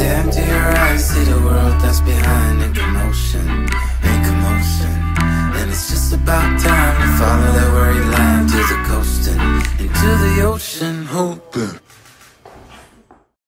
to your eyes, see the world that's behind in commotion, in commotion. And it's just about time to follow that worry line to the coast and into the ocean, hoping.